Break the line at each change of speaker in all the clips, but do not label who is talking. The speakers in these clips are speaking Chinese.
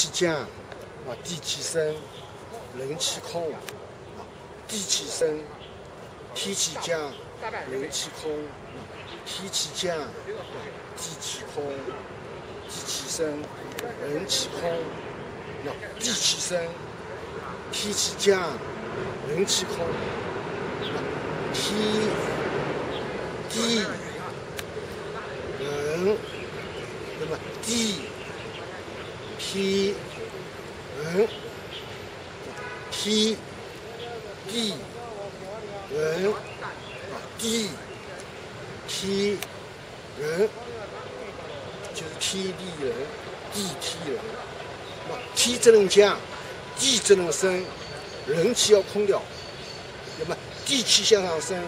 气降，啊，地气升，人气空，啊，地气升，天气降，人气空，天气降，地气空，地气升，人气空，啊地气升，天气降，人气空，天地人，那么地。天人，天地人，地天人，就是天地人，地天人。那天只能降，地只能升，人气要空掉。那么地气向上升，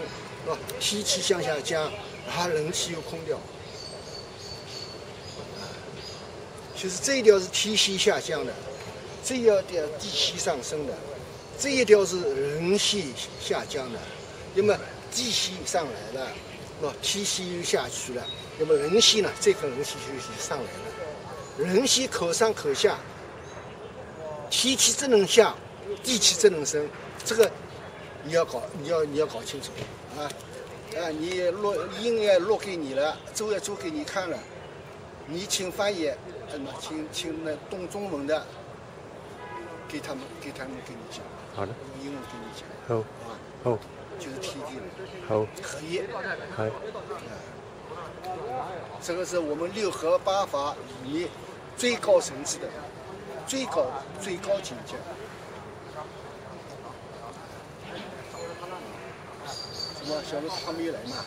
啊，天气向下降，它人气又空掉。就是这一条是天气下降的，这一条地气上升的，这一条是人气下降的。那么地气上来了，那天气又下去了，那么人气呢？这个人气就上来了。人气可上可下，天气只能下，地气只能升。这个你要搞，你要你要搞清楚啊！啊，你录音也录给你了，做也做给你看了。你请翻译，什么请请那懂中文的，给他们给他们给你讲。
好的。
用英文给你讲。
好。
啊。
好。
就是天地
好。
合一。
好。
这个是我们六合八法里面最高层次的、最高最高境界。什么？小刘他没有来嘛？